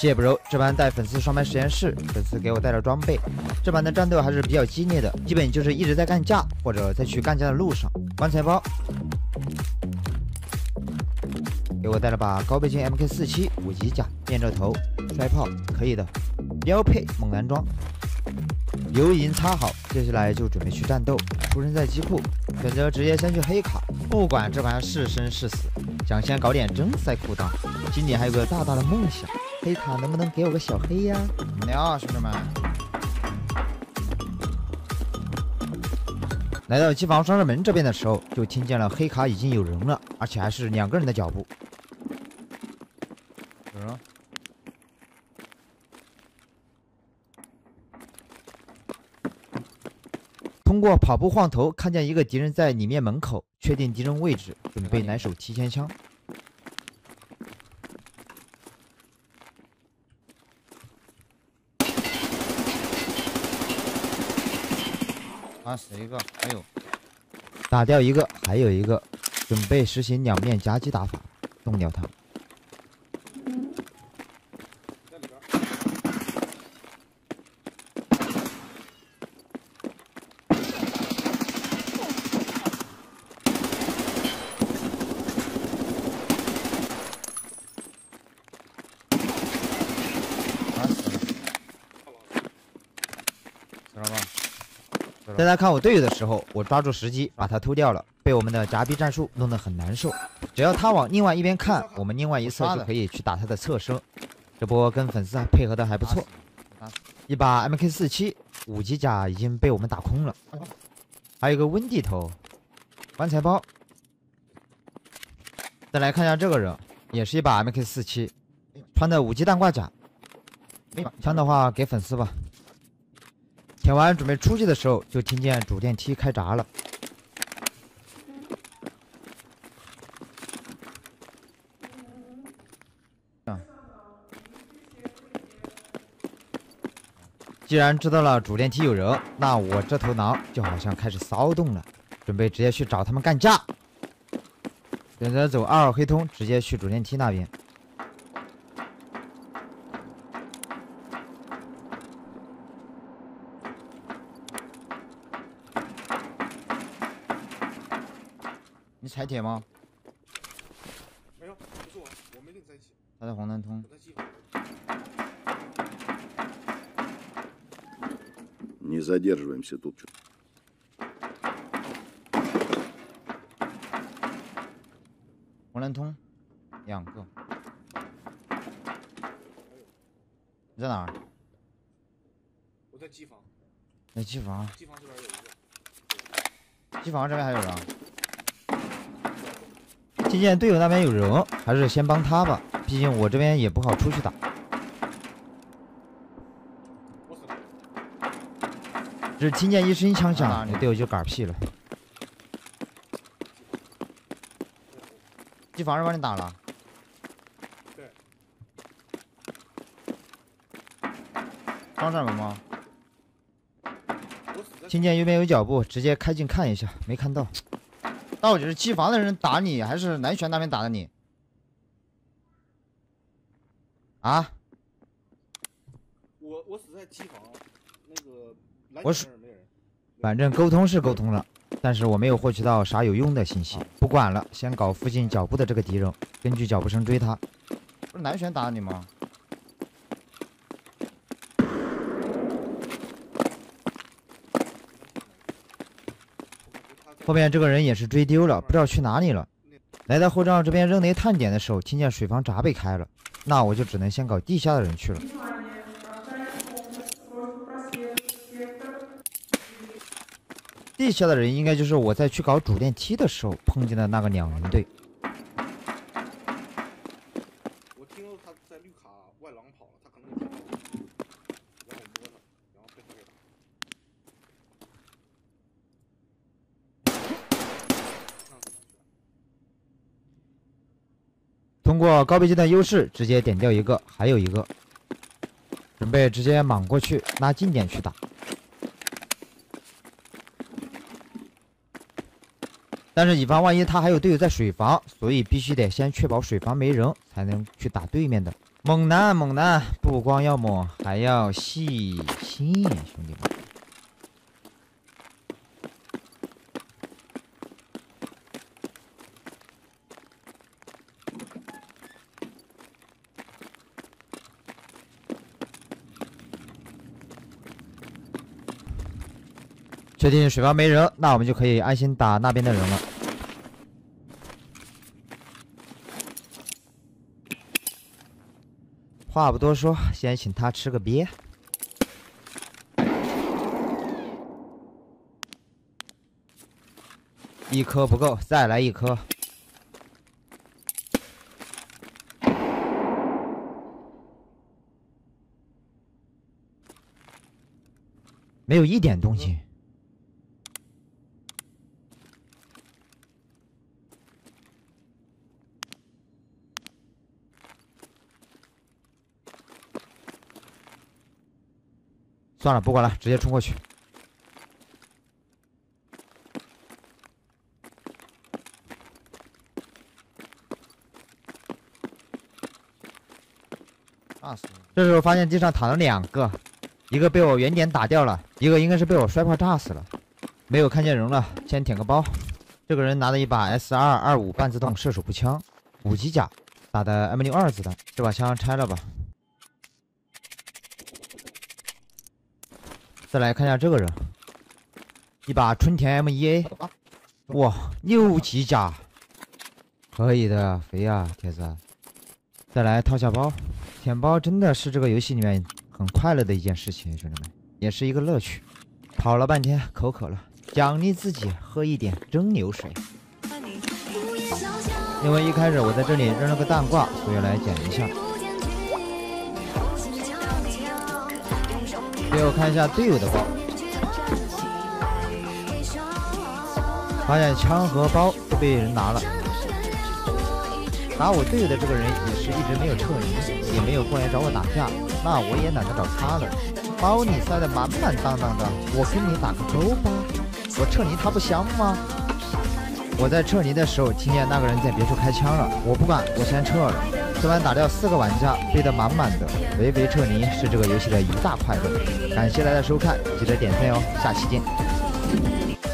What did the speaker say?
谢不柔这盘带粉丝双排实验室，粉丝给我带了装备。这盘的战斗还是比较激烈的，基本就是一直在干架，或者在去干架的路上。棺材包，给我带了把高倍镜 MK 四七五级甲，变着头，摔炮可以的，标配猛男装。油已经擦好，接下来就准备去战斗。出生在机库，选择直接先去黑卡，不管这盘是生是死，想先搞点真塞裤裆。心里还有个大大的梦想，黑卡能不能给我个小黑呀？聊，兄弟们。来到机房双人门这边的时候，就听见了黑卡已经有人了，而且还是两个人的脚步。有人。通过跑步晃头，看见一个敌人在里面门口，确定敌人位置，准备来手提前枪。打死一个，还有打掉一个，还有一个，准备实行两面夹击打法，弄掉他。在他看我队友的时候，我抓住时机把他偷掉了，被我们的夹逼战术弄得很难受。只要他往另外一边看，我们另外一侧就可以去打他的侧身。这波跟粉丝配合的还不错，一把 MK 四七五级甲已经被我们打空了，还有个温蒂头，棺材包。再来看一下这个人，也是一把 MK 四七，穿的五级弹挂甲，枪的话给粉丝吧。舔完准备出去的时候，就听见主电梯开闸了。既然知道了主电梯有人，那我这头狼就好像开始骚动了，准备直接去找他们干架。选择走二号黑通，直接去主电梯那边。踩铁吗？没有，不是我，我没跟你在一起。他在黄南通。Не задерживаемся тут. 黄南通，两个。你在哪儿？我在机房。在机房。机房这边有一个。机房这边还有人。 听见队友那边有人，还是先帮他吧，毕竟我这边也不好出去打。只听见一声枪响，你队友就嗝屁了。机房是帮你打了？对。双上门吗？听见右边有脚步，直接开镜看一下，没看到。到底是机房的人打你，还是南玄那边打的你？啊？我我死在机房，那个我是，反正沟通是沟通了，但是我没有获取到啥有用的信息。不管了，先搞附近脚步的这个敌人，根据脚步声追他。不是南玄打的你吗？后面这个人也是追丢了，不知道去哪里了。来到后帐这边扔雷探点的时候，听见水房闸被开了，那我就只能先搞地下的人去了。地下的人应该就是我在去搞主电梯的时候碰见的那个两人队。通过高倍镜的优势，直接点掉一个，还有一个，准备直接莽过去拉近点去打。但是以防万一，他还有队友在水房，所以必须得先确保水房没人，才能去打对面的。猛男，猛男，不光要猛，还要细心，兄弟们。确定水方没人，那我们就可以安心打那边的人了。话不多说，先请他吃个鳖。一颗不够，再来一颗。没有一点动静。算了，不管了，直接冲过去。炸死你！这时候发现地上躺了两个，一个被我原点打掉了，一个应该是被我摔炮炸死了。没有看见人了，先舔个包。这个人拿了一把 S 二二五半自动射手步枪，五级甲，打的 M 六二子弹。这把枪拆了吧。再来看一下这个人，一把春田 M 一 A，哇，六级甲，可以的，肥呀，铁子。再来掏下包，舔包真的是这个游戏里面很快乐的一件事情，兄弟们，也是一个乐趣。跑了半天，口渴了，奖励自己喝一点蒸馏水。因为一开始我在这里扔了个弹挂，所以来捡一下。给我看一下队友的包，发现枪和包都被人拿了。打我队友的这个人也是一直没有撤离，也没有过来找我打架，那我也懒得找他了。包里塞得满满当当的，我跟你打个勾吧。我撤离他不香吗？我在撤离的时候听见那个人在别处开枪了，我不管，我先撤了。昨晚打掉四个玩家，背得满满的。肥肥撤离是这个游戏的一大快乐。感谢大家收看，记得点赞哦，下期见。